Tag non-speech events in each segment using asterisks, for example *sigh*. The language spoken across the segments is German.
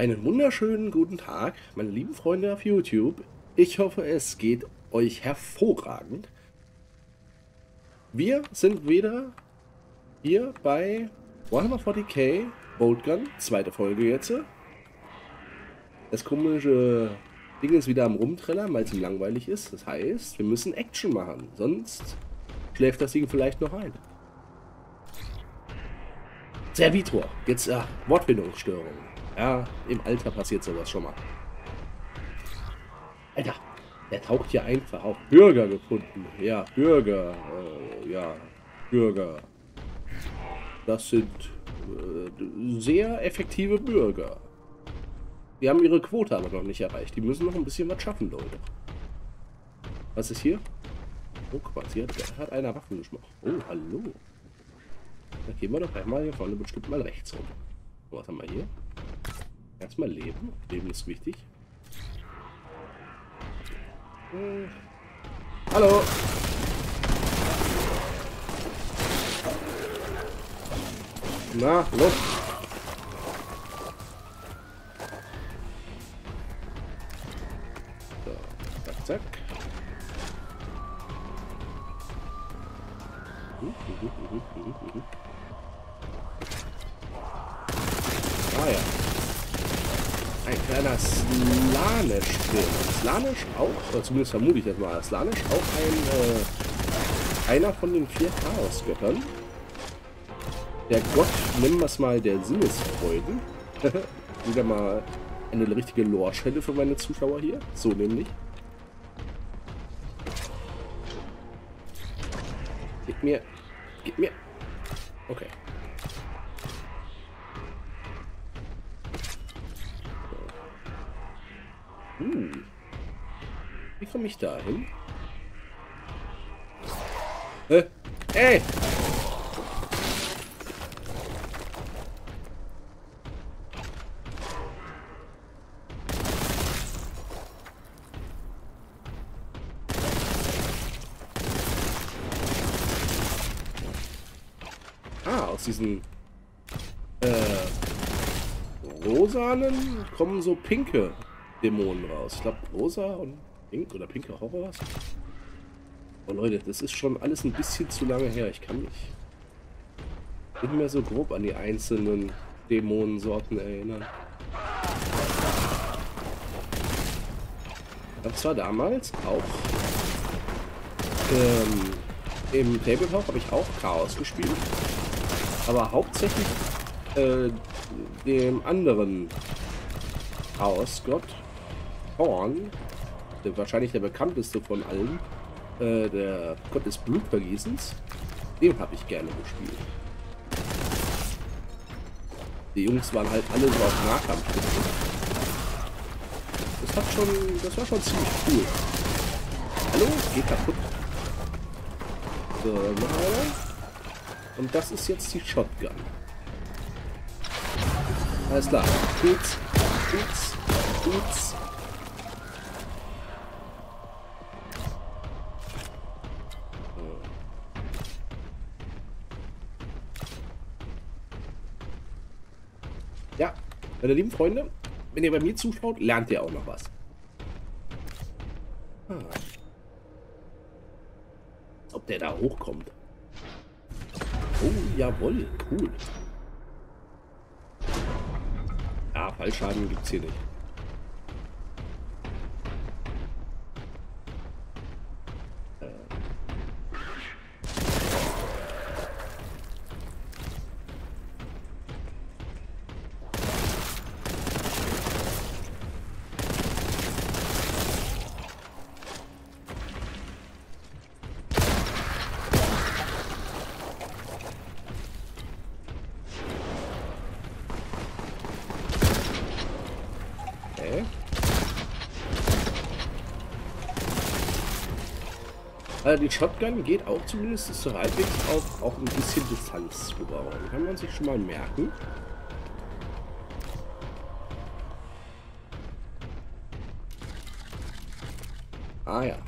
Einen wunderschönen guten Tag, meine lieben Freunde auf YouTube. Ich hoffe, es geht euch hervorragend. Wir sind wieder hier bei Warhammer 40k Boltgun, zweite Folge jetzt. Das komische Ding ist wieder am Rumtreller, weil es ihm langweilig ist. Das heißt, wir müssen Action machen, sonst schläft das Ding vielleicht noch ein. Servitor, jetzt äh, Wortfindungsstörung. Ja, im Alter passiert sowas schon mal. Alter, der taucht hier einfach auf. Bürger gefunden. Ja, Bürger. Äh, ja, Bürger. Das sind äh, sehr effektive Bürger. Die haben ihre Quote aber noch nicht erreicht. Die müssen noch ein bisschen was schaffen, Leute. Was ist hier? Oh, mal, hier hat, hat einer Waffen geschmacht. Oh, hallo. Da gehen wir doch einmal hier vorne bestimmt mal rechts rum. Was haben wir hier? Erstmal Leben. Leben ist wichtig. Hm. Hallo. Na, los. Drin. Slanisch auch, oder zumindest vermute ich das mal, Slanisch auch ein, äh, einer von den vier Chaosgöttern. Der Gott, nennen wir es mal, der Sinnesfreuden. *laughs* Wieder mal eine richtige Lore-Stelle für meine Zuschauer hier. So nämlich. Gib mir. Gib mir. Okay. Komme ich da hin? Äh, ey! Ah, aus diesen äh, rosanen kommen so pinke Dämonen raus. Ich glaube, rosa und pink oder pinke Horrors. Oh Leute, das ist schon alles ein bisschen zu lange her. Ich kann mich nicht mehr so grob an die einzelnen Dämonensorten erinnern. Habe zwar damals auch ähm, im Tabletop habe ich auch Chaos gespielt, aber hauptsächlich äh, dem anderen Chaos-Gott Horn, der, wahrscheinlich der bekannteste von allen, äh, der Gott des Blutvergießens, den habe ich gerne gespielt. Die Jungs waren halt alle so auf Nahkampf. Das hat schon, das war schon ziemlich cool. Hallo, geht kaputt. So, einer. Und das ist jetzt die Shotgun. Alles klar. Tut's, tut's, tut's. Meine lieben Freunde, wenn ihr bei mir zuschaut, lernt ihr auch noch was. Ah. Ob der da hochkommt. Oh, jawohl, cool. Ja, Fallschaden gibt es hier nicht. Also die Shotgun geht auch zumindest so halbwegs auf auch ein bisschen Distanz zu bauen. Kann man sich schon mal merken. Ah ja.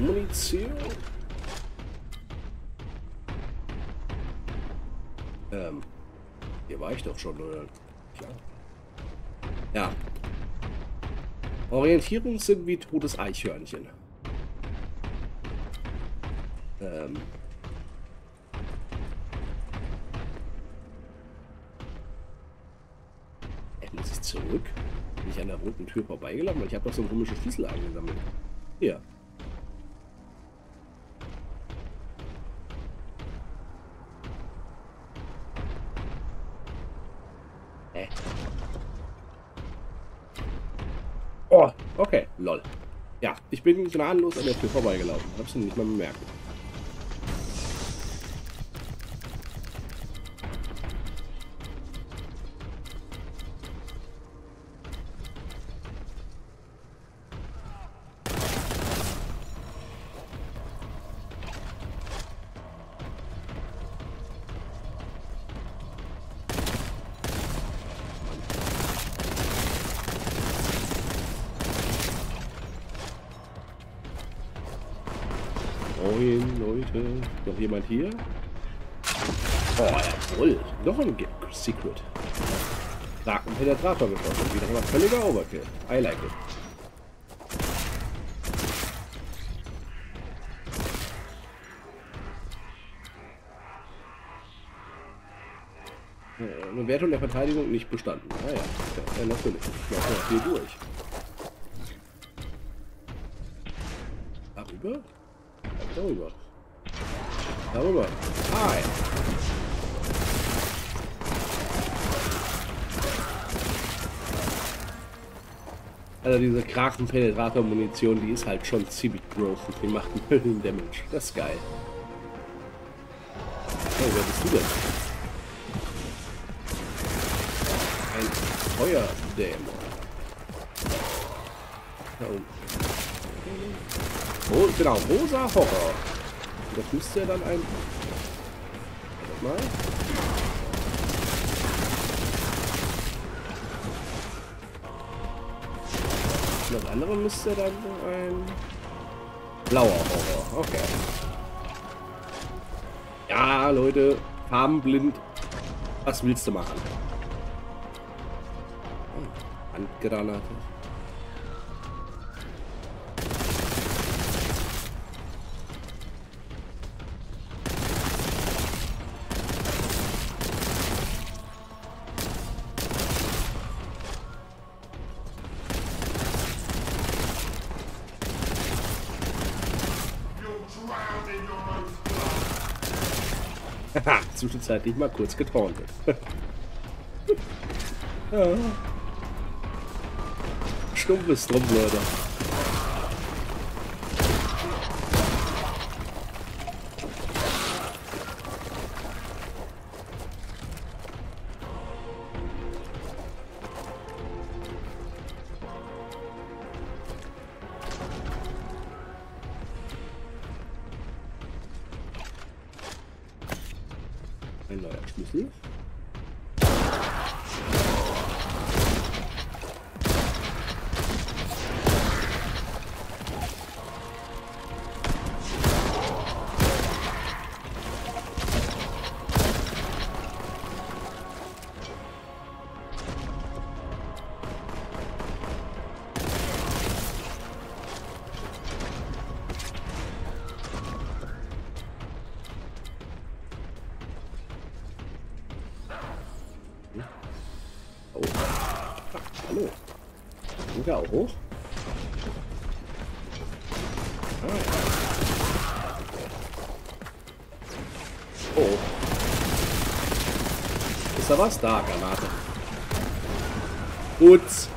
Munition. Ähm. Hier war ich doch schon, oder? Klar. Ja. Orientierung sind wie totes Eichhörnchen. Ähm. Ey, muss ich zurück? Bin ich an der roten Tür vorbeigelaufen? Weil ich habe doch so einen komischen Schlüssel angesammelt. Hier. Oh, okay, lol. Ja, ich bin gnadenlos an der Tür vorbeigelaufen. Hab's nicht mal bemerkt. Moin, Leute. Noch jemand hier? Oh, jawohl. Noch ein Ge Secret. Rakenpenetrator geschossen. Wieder mal völliger Overkill. I like it. Äh, Eine Wertung der Verteidigung nicht bestanden. Ah ja, ja natürlich. Ich laufe hier durch. Darüber? Darüber. Darüber. Hi. Also diese Krakenpenetrator-Munition, die ist halt schon ziemlich broken. Die macht einen Höllen *laughs* Damage. Das ist geil. Oh, wer bist du denn? Ein Feuerdämon. Da unten. Oh, genau, rosa Horror. Das müsste ja dann ein... Warte mal. Das andere müsste dann ein... Blauer Horror. Okay. Ja, Leute. Farbenblind. Was willst du machen? Oh, Handgranate. Zwischenzeitlich mal kurz getauntet. *laughs* ja. Ist drum, Leute. Hoch? Oh. Ist da was? Da, Granate. Putz.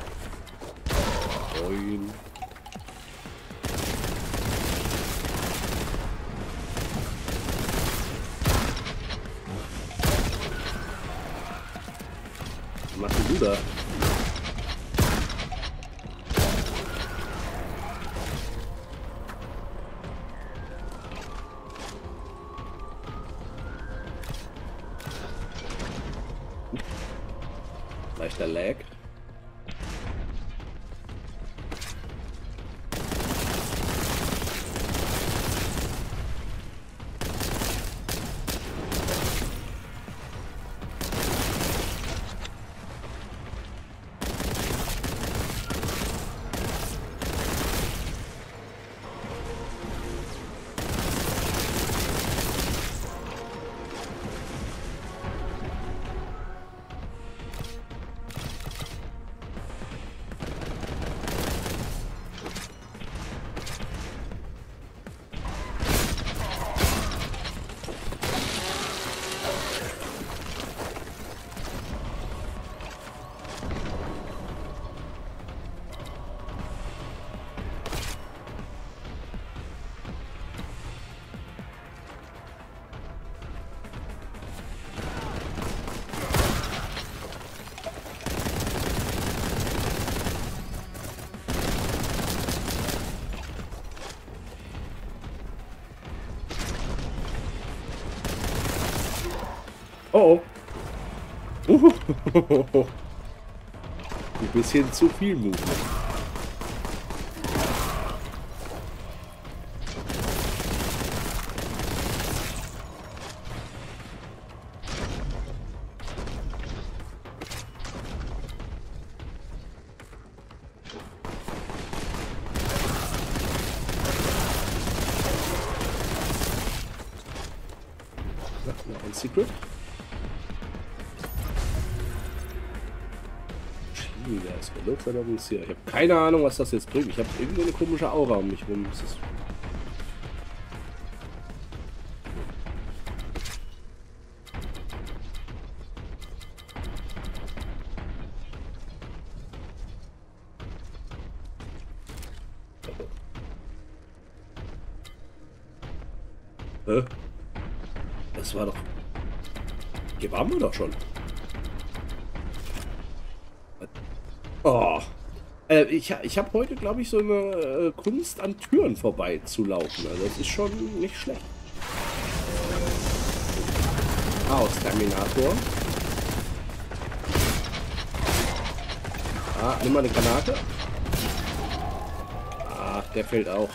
*laughs* Ein bisschen zu viel Movement. Secret. Benutzer Offizier. Ich habe keine Ahnung, was das jetzt bringt. Ich habe irgendwie eine komische Aura um mich rum. Das ist Äh, ich ich habe heute, glaube ich, so eine äh, Kunst an Türen vorbeizulaufen. Also das ist schon nicht schlecht. Chaos-Terminator. Ah, nimm mal eine Granate. Ah, der fällt auch.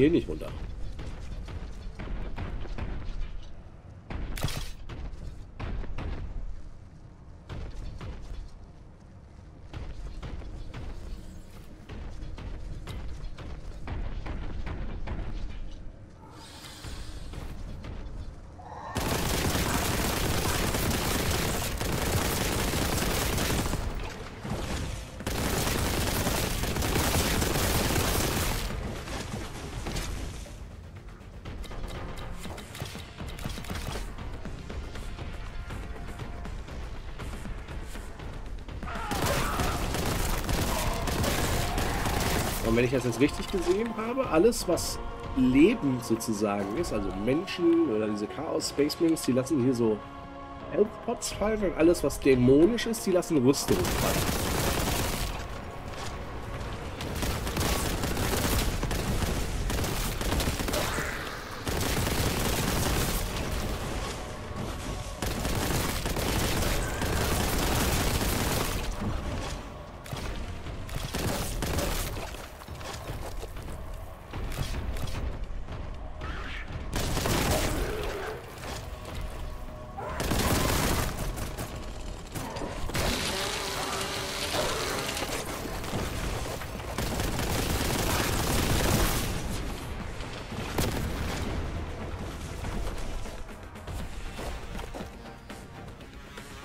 Der hier nicht runter. Und wenn ich das jetzt richtig gesehen habe, alles, was lebend sozusagen ist, also Menschen oder diese Chaos Space Marines, die lassen hier so Health Pots fallen und alles, was dämonisch ist, die lassen Rüstungen fallen.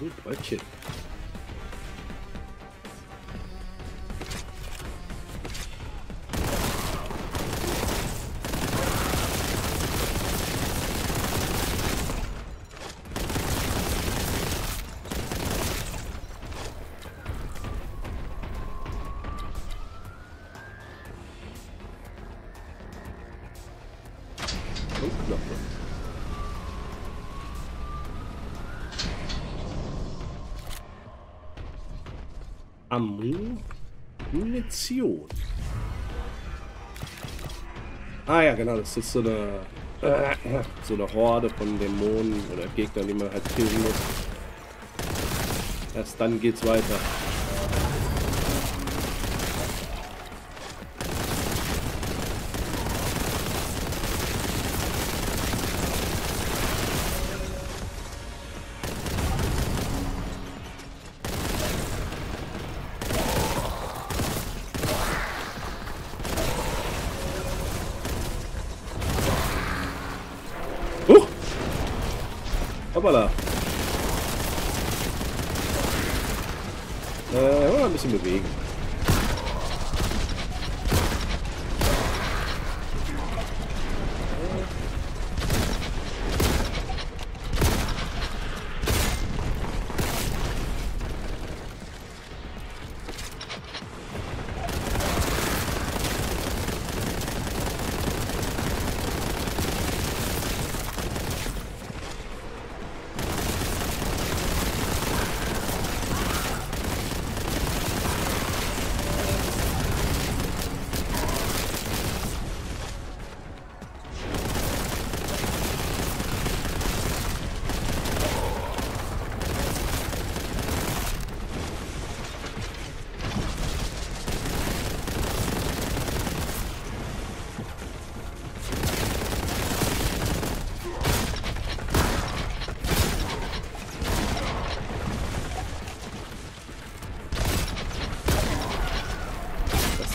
Gut, Brötchen. Ammu Munition. Ah ja, genau, das ist so eine äh, so eine Horde von Dämonen oder Gegnern, die man halt killen muss. Erst dann geht's weiter. Hoppala. Äh, mal ein bisschen bewegen.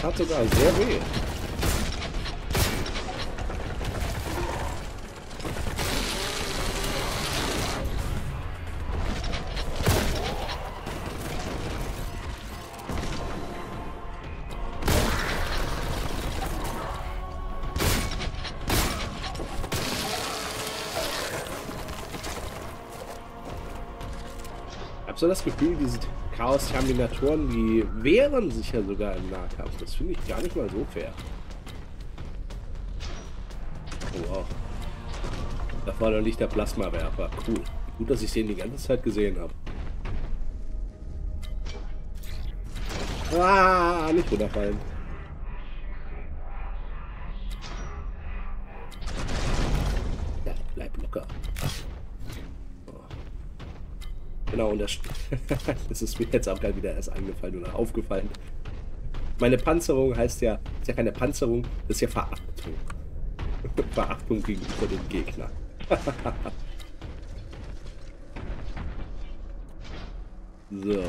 Tat sogar sehr weh. Ich habe so das Gefühl, diese Chaos-Terminatoren, die wehren sich ja sogar im Nahkampf. Das finde ich gar nicht mal so fair. Oh, wow. Da war doch nicht der Plasmawerfer. Cool. Gut, dass ich den die ganze Zeit gesehen habe. Ah, nicht runterfallen. Ja, bleib locker. Genau, und das, *laughs* das ist mir jetzt auch gerade wieder erst eingefallen oder aufgefallen. Meine Panzerung heißt ja, ist ja keine Panzerung, das ist ja Verachtung. *laughs* Verachtung gegenüber dem Gegner. *laughs* so.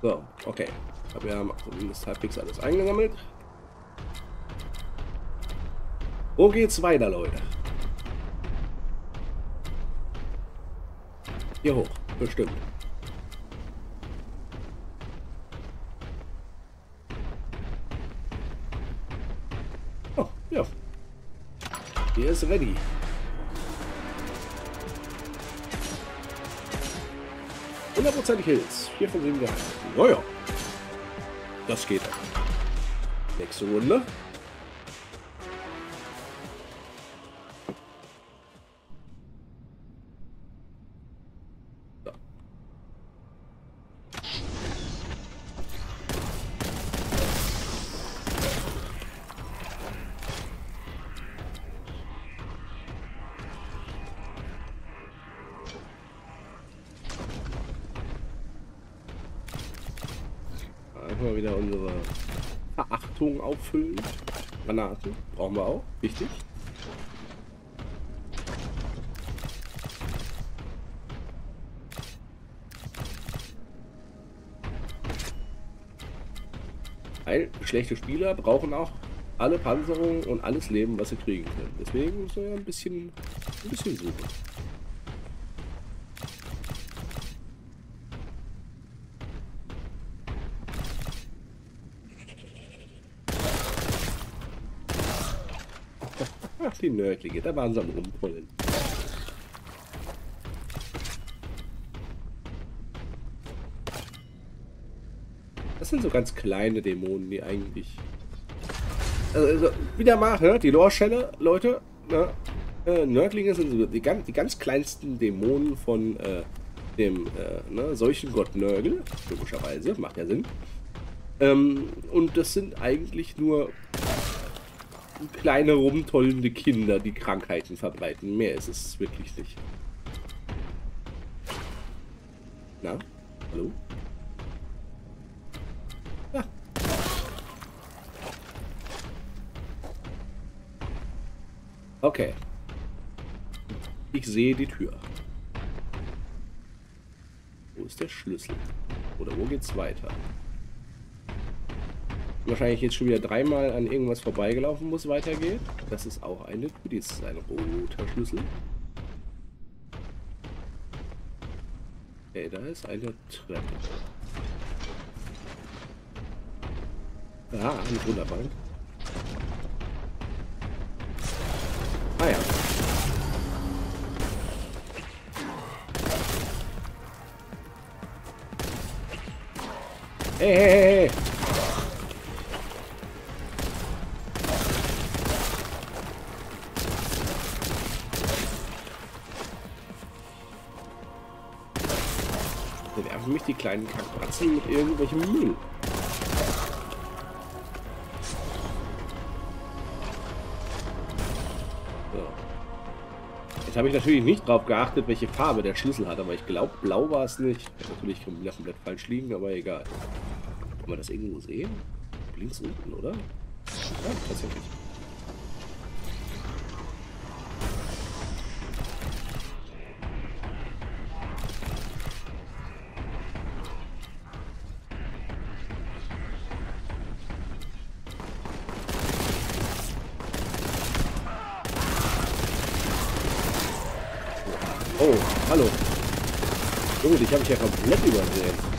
So, okay. Wir haben zumindest halbwegs alles eingesammelt. Wo geht's weiter, Leute? Hier hoch, bestimmt. Oh, ja. Hier ist ready. Hundertprozentig Hills. Vier von sieben gehalten. Naja. Das geht. Nächste Runde. Verachtung auffüllen. Granaten brauchen wir auch. Wichtig. Weil schlechte Spieler brauchen auch alle Panzerung und alles Leben, was sie kriegen können. Deswegen müssen wir ein bisschen, ein bisschen suchen. Die Nördlinge, da waren sie am Rumpollen. Das sind so ganz kleine Dämonen, die eigentlich... Also, wieder mal, ne? die Lorschelle, Leute, ne? Äh, Nördlinge sind so die, ganz, die ganz kleinsten Dämonen von äh, dem äh, ne, Seuchengott Nörgel, logischerweise, macht ja Sinn. Ähm, und das sind eigentlich nur kleine rumtollende Kinder, die Krankheiten verbreiten. Mehr ist es wirklich nicht. Na? Hallo? Ja. Okay. Ich sehe die Tür. Wo ist der Schlüssel? Oder wo geht's weiter? Wahrscheinlich jetzt schon wieder dreimal an irgendwas vorbeigelaufen muss, weitergeht. Das ist auch eine Goodies. Das ist ein roter Schlüssel. Okay, da ist eine Treppe. Ah, eine Wunderbank. Ah ja. Hey, hey, hey, kleinen Kackbratzen mit irgendwelchem Müll. So. Jetzt habe ich natürlich nicht drauf geachtet, welche Farbe der Schlüssel hat, aber ich glaube, blau war es nicht. Kann natürlich komplett falsch liegen, aber egal. Kann man das irgendwo sehen? Links unten, oder? Ja, tatsächlich. Hallo. Junge, dich habe ich ja komplett übersehen.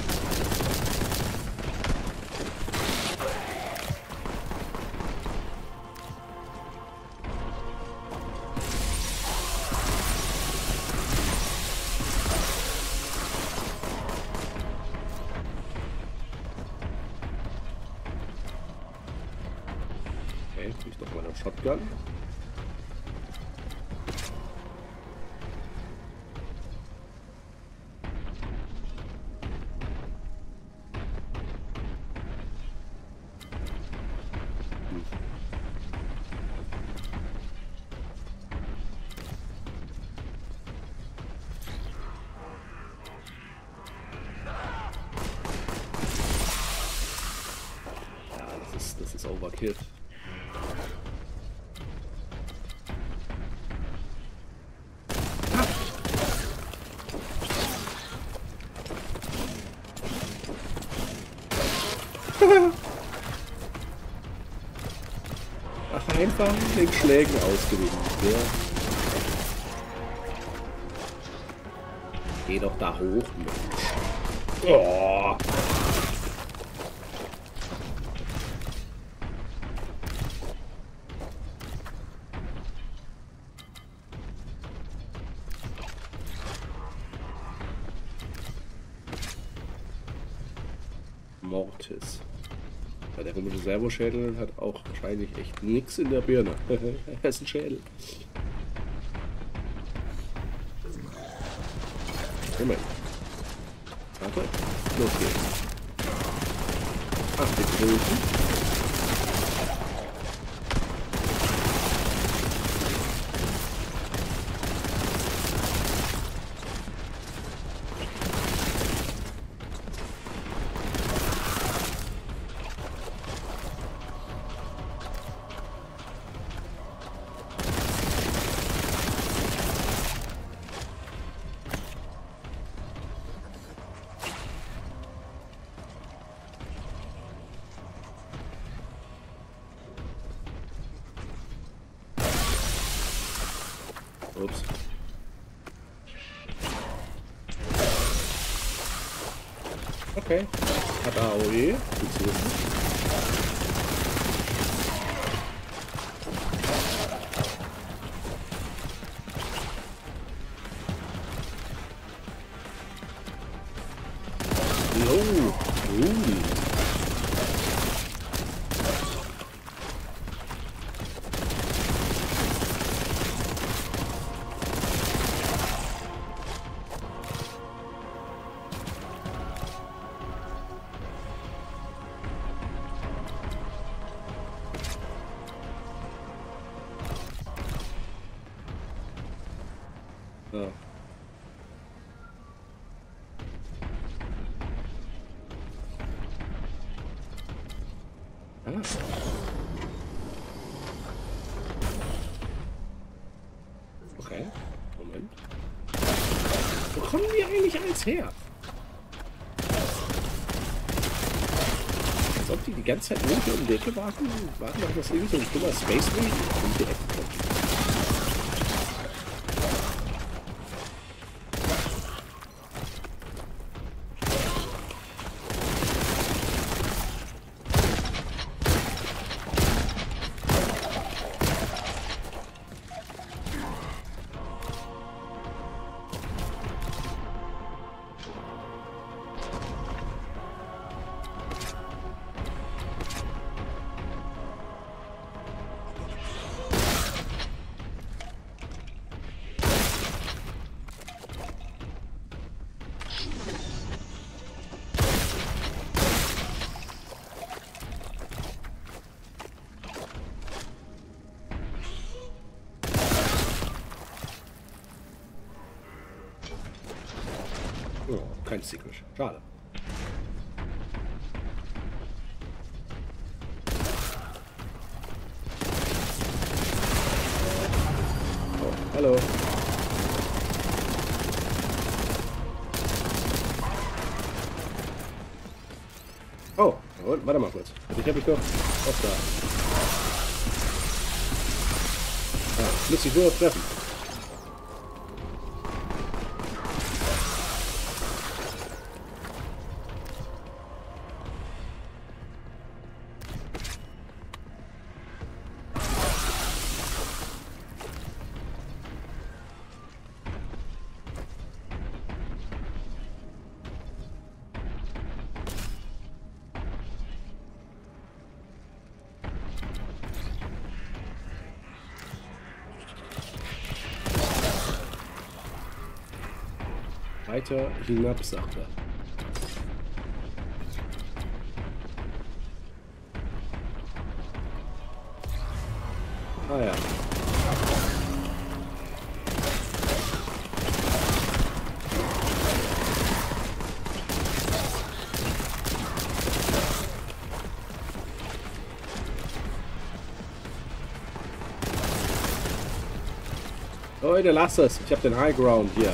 Ach, einfach den Schlägen ausgewichen. Ja. Geh doch da hoch, Mensch. Oh. Servoschädel hat auch wahrscheinlich echt nichts in der Birne. *laughs* er ist ein Schädel. Moment. Warte. Los geht's. Ach, die Größen. Okay. Hat AOE. Gut zu wissen. Eigentlich alles her? Als ob die die ganze Zeit nur hier um die Ecke warten? Warten, dass irgendwie so ein dummer Space Marine um die Ecke hallo. Oh, und, warte mal kurz. Ich habe mich doch auch da. Ja, muss ich nur noch treffen. Er. Ah ja. Leute, lasst es. Ich habe den High Ground hier.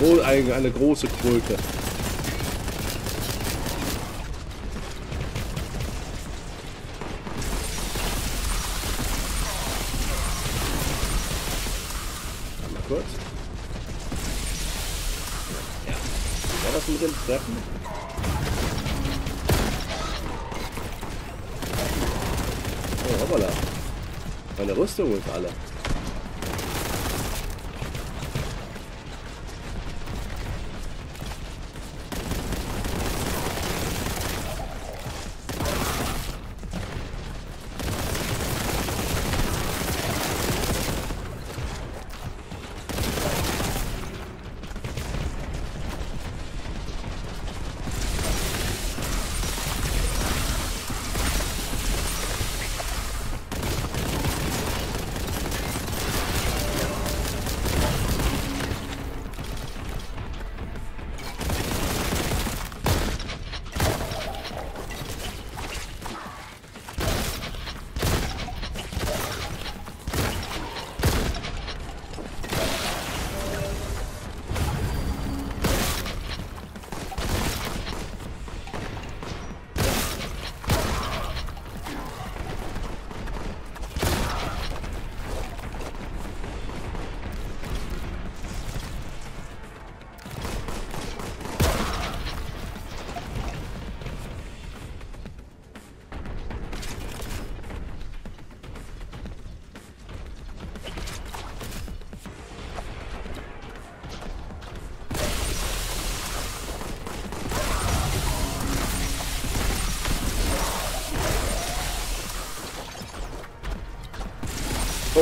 Er war ein gro ein, eine große Kröte. Mal kurz. Ja. War das mit dem Treffen? Oh, hoppala. Meine Rüstung ist alle.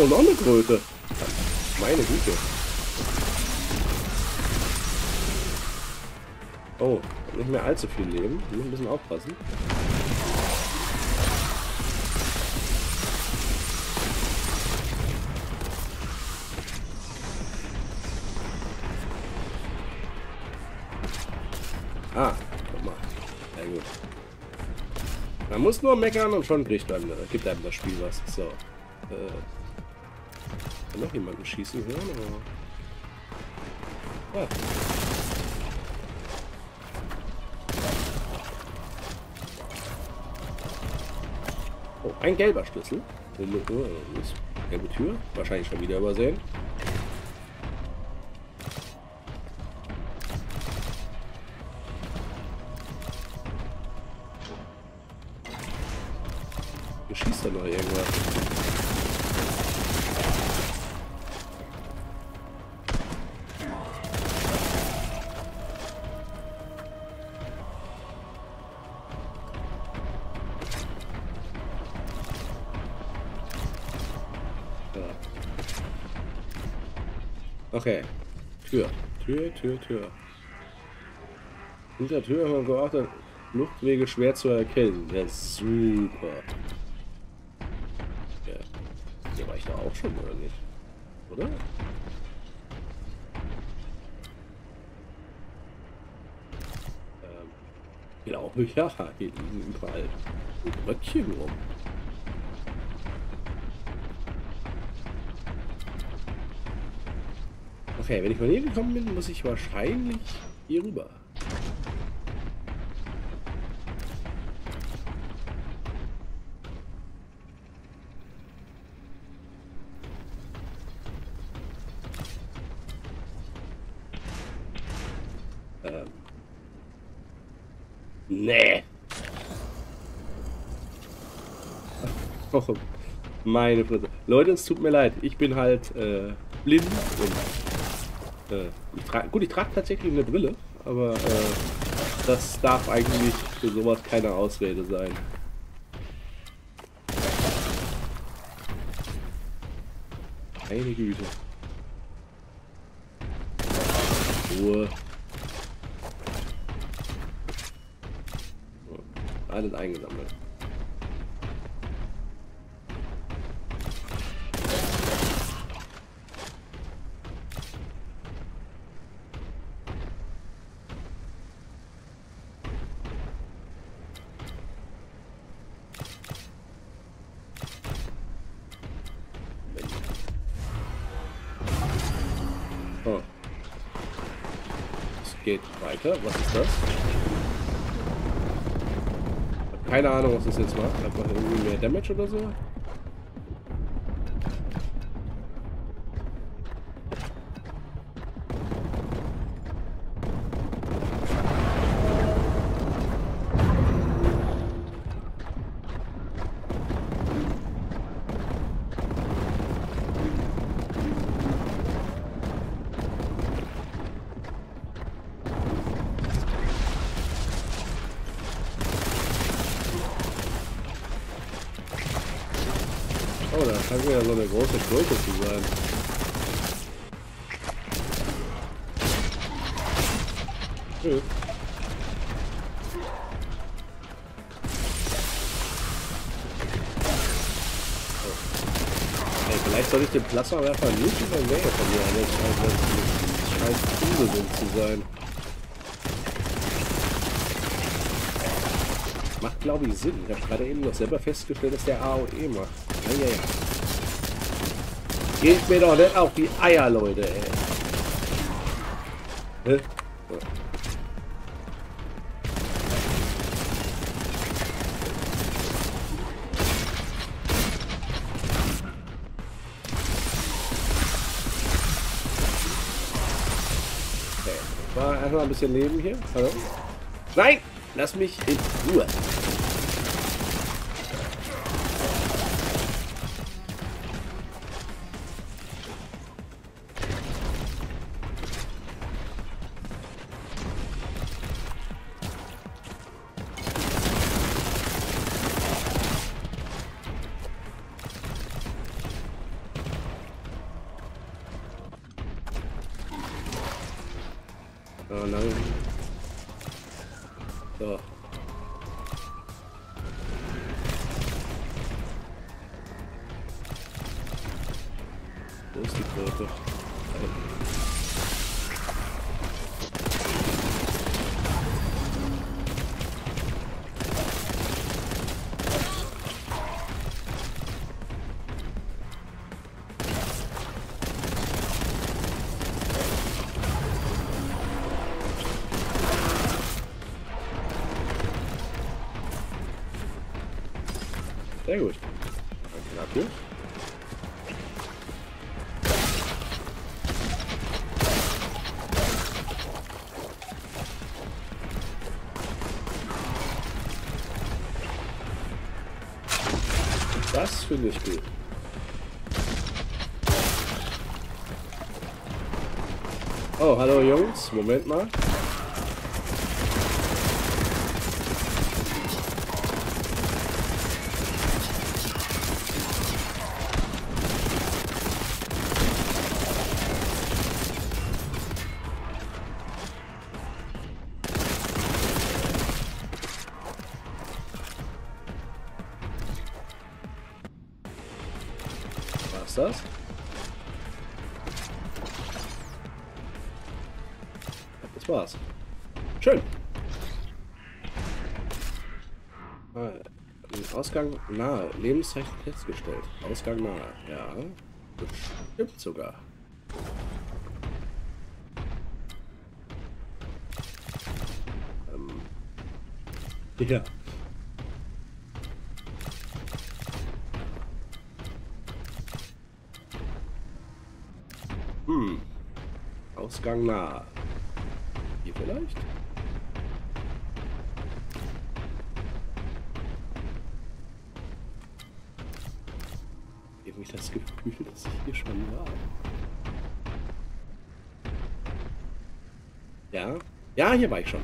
Oh, noch eine Kröte. Meine Güte. Oh, nicht mehr allzu viel Leben. Ein bisschen aufpassen. Ah, guck mal. Sehr gut. Man muss nur meckern und schon kriegt einem, gibt einem das Spiel was. So. Äh, noch jemanden schießen hören? Oder? Ja. Oh, ein gelber Schlüssel. Nur? Gelbe Tür. Wahrscheinlich schon wieder übersehen. Okay. Tür. Tür, Tür, Tür. Hinter Tür haben wir geachtet, Luftwege schwer zu erkennen. Ja, super. da auch schon, oder nicht? Oder? Ähm, glaube *laughs* ja, hier liegen überall Röckchen rum. Okay, wenn ich mal hier gekommen bin, muss ich wahrscheinlich hier rüber. Nee. *laughs* Oh, meine Fresse. Leute, es tut mir leid. Ich bin halt äh, blind und äh, ich gut, ich trage tatsächlich eine Brille, aber äh, das darf eigentlich für sowas keine Ausrede sein. Meine Güte. Ruhe. alles eingesammelt. Keine Ahnung, was das jetzt macht. Einfach irgendwie mehr Damage oder so. Oh, scheint ja so eine große Schulter zu sein. Tschüss. Hey, vielleicht soll ich den Plasmawerfer nicht in der Nähe von mir haben. Das scheint ungesund zu sein. Macht glaube ich Sinn. Ich habe gerade eben noch selber festgestellt, dass der AOE macht. Ja, ja, ja. Geht mir doch nicht auf die Eier, Leute, ey. Hä? Okay. War erstmal ein bisschen Leben hier. Hallo? Nein! Lass mich in Ruhe. 能。Finde ich gut. Oh, hallo Jungs. Moment mal. Ausgang nahe. Lebenszeichen festgestellt. Ausgang nahe. Ja. Bestimmt sogar. Ähm. Ja. Hm. Ausgang nah. Hier vielleicht? Irgendwie das Gefühl, *laughs* dass ich hier schon war. Ja. Ja, hier war ich schon.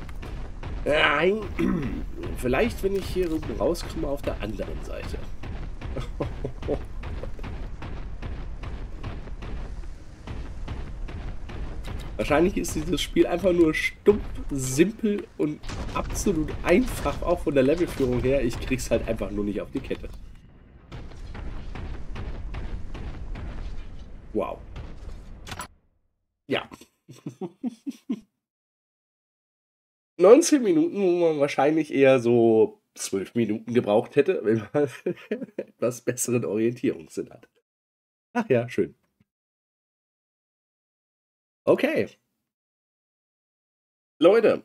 Nein. *clears throat* Vielleicht, wenn ich hier rauskomme auf der anderen Seite. *laughs* Wahrscheinlich ist dieses Spiel einfach nur stumpf, simpel und absolut einfach, auch von der Levelführung her. Ich krieg's halt einfach nur nicht auf die Kette. Wow. Ja. 19 Minuten, wo man wahrscheinlich eher so 12 Minuten gebraucht hätte, *laughs* wenn man etwas besseren Orientierungssinn hat. Ach ja, schön. Okay. Leute,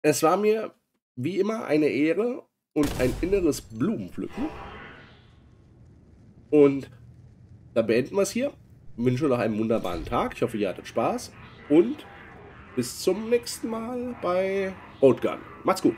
es war mir wie immer eine Ehre und ein inneres Blumenpflücken. Und da beenden wir es hier. Ich wünsche noch einen wunderbaren Tag. Ich hoffe, ihr hattet Spaß. Und bis zum nächsten Mal bei Roadgun. Macht's gut.